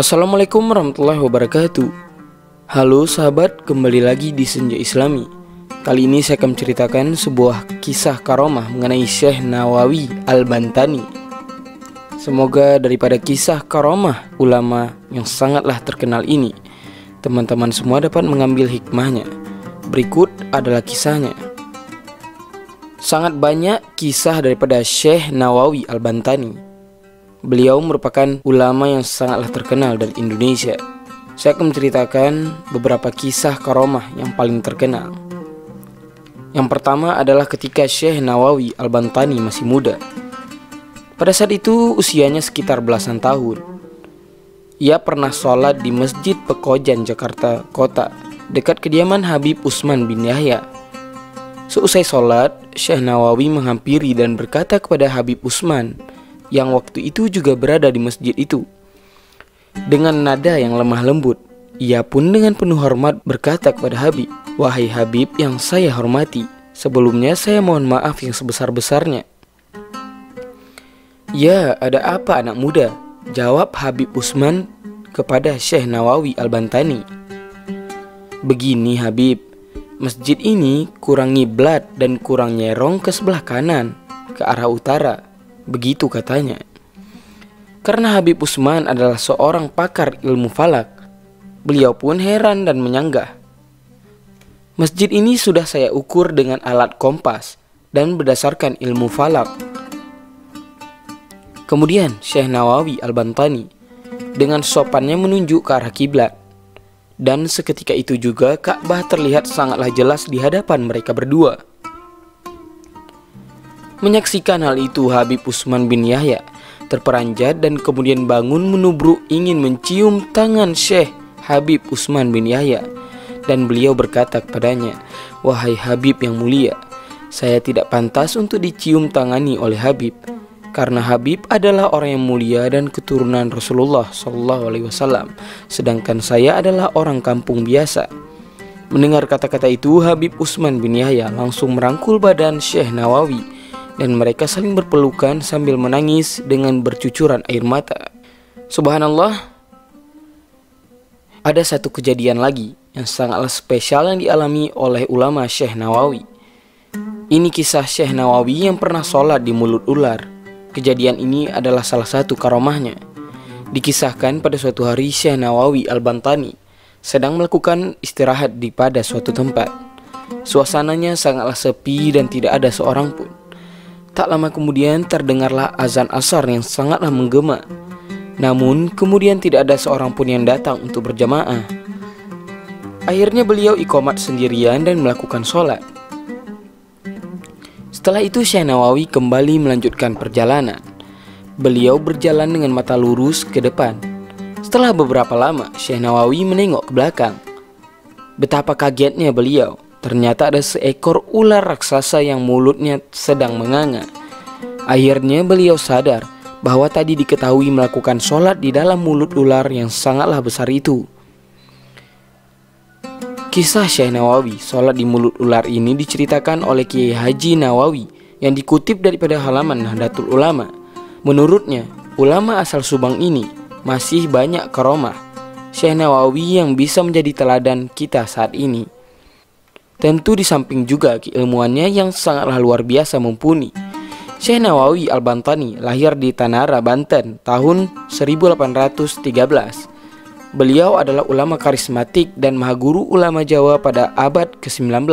Assalamualaikum warahmatullahi wabarakatuh. Halo sahabat, kembali lagi di Senja Islami. Kali ini saya akan menceritakan sebuah kisah karomah mengenai Syekh Nawawi Al-Bantani. Semoga daripada kisah karomah ulama yang sangatlah terkenal ini Teman-teman semua dapat mengambil hikmahnya. Berikut adalah kisahnya. Sangat banyak kisah daripada Syekh Nawawi Al-Bantani Beliau merupakan ulama yang sangatlah terkenal dari Indonesia. Saya akan menceritakan beberapa kisah karomah yang paling terkenal. Yang pertama adalah ketika Syekh Nawawi Al-Bantani masih muda. Pada saat itu usianya sekitar belasan tahun. Ia pernah sholat di Masjid Pekojan, Jakarta Kota, dekat kediaman Habib Usman bin Yahya. Seusai sholat, Syekh Nawawi menghampiri dan berkata kepada Habib Usman, yang waktu itu juga berada di masjid itu. Dengan nada yang lemah lembut, ia pun dengan penuh hormat berkata kepada Habib, "Wahai Habib yang saya hormati, sebelumnya saya mohon maaf yang sebesar-besarnya." "Ya, ada apa anak muda?" jawab Habib Usman kepada Syekh Nawawi Al-Bantani. "Begini Habib, masjid ini kurang ngiblat dan kurang nyerong ke sebelah kanan, ke arah utara." Begitu katanya. Karena Habib Usman adalah seorang pakar ilmu falak, beliau pun heran dan menyanggah. Masjid ini sudah saya ukur dengan alat kompas dan berdasarkan ilmu falak. Kemudian Syekh Nawawi Al-Bantani dengan sopannya menunjuk ke arah kiblat. Dan seketika itu juga Ka'bah terlihat sangatlah jelas di hadapan mereka berdua. Menyaksikan hal itu Habib Usman bin Yahya terperanjat dan kemudian bangun menubruk ingin mencium tangan Syekh Habib Usman bin Yahya dan beliau berkata kepadanya, "Wahai Habib yang mulia, saya tidak pantas untuk dicium tangani oleh Habib karena Habib adalah orang yang mulia dan keturunan Rasulullah Shallallahu alaihi wasallam, sedangkan saya adalah orang kampung biasa." Mendengar kata-kata itu, Habib Usman bin Yahya langsung merangkul badan Syekh Nawawi dan mereka saling berpelukan sambil menangis dengan bercucuran air mata. Subhanallah, ada satu kejadian lagi yang sangatlah spesial yang dialami oleh ulama Syekh Nawawi. Ini kisah Syekh Nawawi yang pernah sholat di mulut ular. Kejadian ini adalah salah satu karomahnya. Dikisahkan pada suatu hari Syekh Nawawi Al-Bantani sedang melakukan istirahat di pada suatu tempat. Suasananya sangatlah sepi dan tidak ada seorang pun. Tak lama kemudian terdengarlah azan asar yang sangatlah menggema. Namun kemudian tidak ada seorang pun yang datang untuk berjamaah. Akhirnya beliau ikomat sendirian dan melakukan sholat. Setelah itu Syekh Nawawi kembali melanjutkan perjalanan. Beliau berjalan dengan mata lurus ke depan. Setelah beberapa lama, Syekh Nawawi menengok ke belakang. Betapa kagetnya beliau Ternyata ada seekor ular raksasa yang mulutnya sedang menganga. Akhirnya beliau sadar bahwa tadi diketahui melakukan sholat di dalam mulut ular yang sangatlah besar itu. Kisah Syekh Nawawi sholat di mulut ular ini diceritakan oleh Kiai Haji Nawawi yang dikutip daripada halaman Nahdlatul Ulama. Menurutnya, ulama asal Subang ini masih banyak keromah Syekh Nawawi yang bisa menjadi teladan kita saat ini. Tentu di samping juga keilmuannya yang sangatlah luar biasa mumpuni. Syekh Nawawi Al-Bantani lahir di Tanara, Banten tahun 1813. Beliau adalah ulama karismatik dan mahaguru ulama Jawa pada abad ke-19.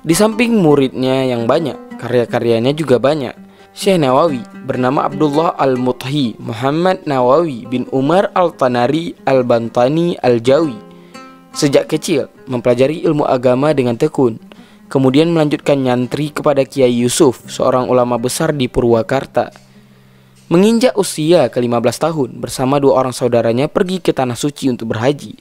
Di samping muridnya yang banyak, karya-karyanya juga banyak. Syekh Nawawi bernama Abdullah Al-Muthi Muhammad Nawawi bin Umar Al-Tanari Al-Bantani Al-Jawi Sejak kecil, mempelajari ilmu agama dengan tekun, kemudian melanjutkan nyantri kepada Kiai Yusuf, seorang ulama besar di Purwakarta. Menginjak usia ke-15 tahun, bersama dua orang saudaranya pergi ke Tanah Suci untuk berhaji.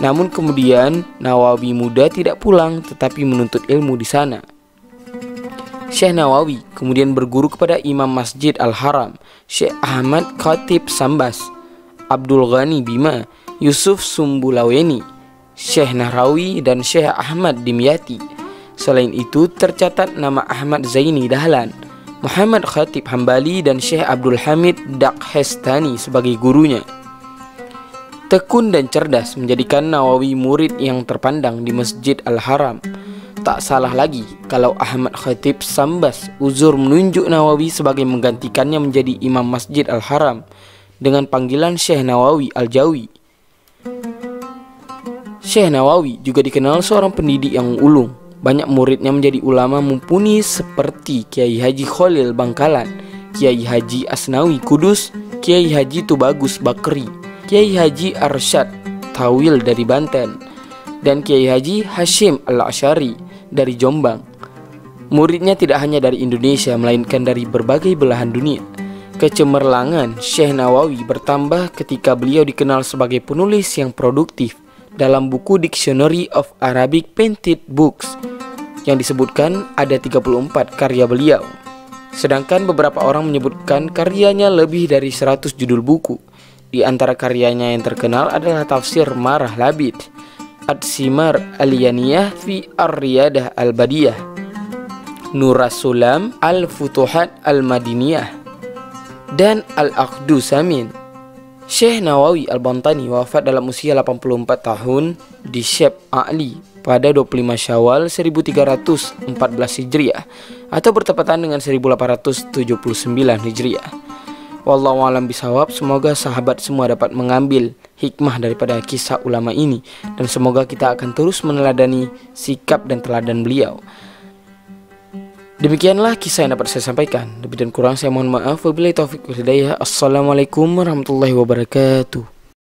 Namun kemudian, Nawawi muda tidak pulang tetapi menuntut ilmu di sana. Syekh Nawawi kemudian berguru kepada Imam Masjid Al-Haram, Syekh Ahmad Khatib Sambas, Abdul Ghani Bima, Yusuf Sumbulaweni, Syekh Nahrawi, dan Syekh Ahmad Dimyati. Selain itu tercatat nama Ahmad Zaini Dahlan, Muhammad Khatib Hambali dan Syekh Abdul Hamid Dakhestani sebagai gurunya. Tekun dan cerdas menjadikan Nawawi murid yang terpandang di Masjid Al-Haram. Tak salah lagi kalau Ahmad Khatib Sambas uzur menunjuk Nawawi sebagai menggantikannya menjadi Imam Masjid Al-Haram dengan panggilan Syekh Nawawi Al-Jawi. Syekh Nawawi juga dikenal seorang pendidik yang ulung. Banyak muridnya menjadi ulama mumpuni seperti Kiai Haji Khalil Bangkalan, Kiai Haji Asnawi Kudus, Kiai Haji Tubagus Bakri, Kiai Haji Arsyad Tawil dari Banten, dan Kiai Haji Hashim Al-Asyari dari Jombang. Muridnya tidak hanya dari Indonesia, melainkan dari berbagai belahan dunia. Kecemerlangan Syekh Nawawi bertambah ketika beliau dikenal sebagai penulis yang produktif dalam buku Dictionary of Arabic Painted Books yang disebutkan ada 34 karya beliau. Sedangkan beberapa orang menyebutkan karyanya lebih dari 100 judul buku. Di antara karyanya yang terkenal adalah tafsir Marah Labid, Ad-Simar Al-Yaniyah fi Ar-Riyadah Al-Badiyah, Nurasulam Al-Futuhat Al-Madiniyah, dan Al-Aqdu Samin. Syekh Nawawi Al-Bantani wafat dalam usia 84 tahun di Syekh Ali pada 25 Syawal 1314 Hijriah atau bertepatan dengan 1879 Hijriah. Wallahu alam bisawab, semoga sahabat semua dapat mengambil hikmah daripada kisah ulama ini dan semoga kita akan terus meneladani sikap dan teladan beliau. Demikianlah kisah yang dapat saya sampaikan. Lebih dan kurang saya mohon maaf. Wabillahi taufiq wal hidayah. Assalamualaikum warahmatullahi wabarakatuh.